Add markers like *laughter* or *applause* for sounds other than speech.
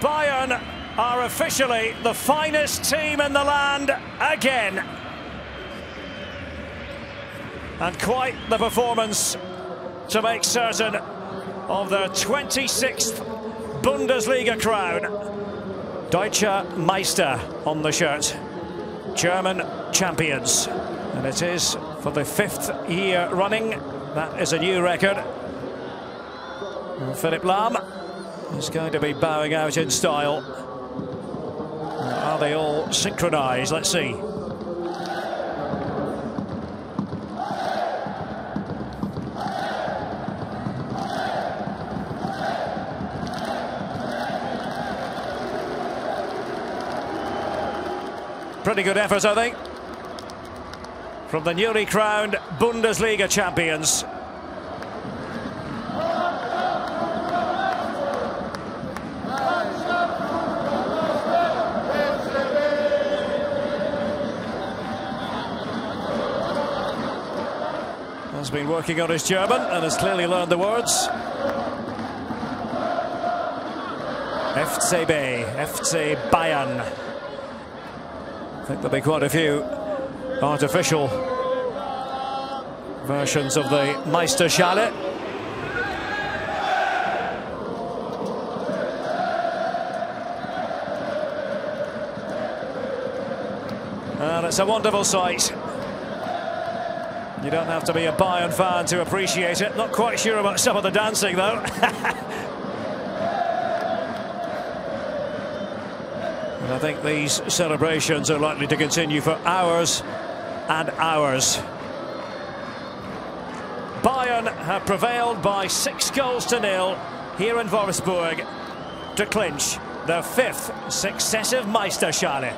Bayern are officially the finest team in the land again. And quite the performance to make certain of their 26th Bundesliga crown. Deutscher Meister on the shirt. German champions. And it is for the fifth year running. That is a new record. And Philipp Lahm is going to be bowing out in style. Are they all synchronised? Let's see. Pretty good effort, I think. From the newly crowned Bundesliga champions. Has been working on his German and has clearly learned the words. FCB, FC Bayern. I think there'll be quite a few artificial versions of the Meisterschale. And it's a wonderful sight. You don't have to be a Bayern fan to appreciate it. Not quite sure about some of the dancing, though. *laughs* and I think these celebrations are likely to continue for hours and hours. Bayern have prevailed by six goals to nil here in Wolfsburg to clinch their fifth successive Meisterschale.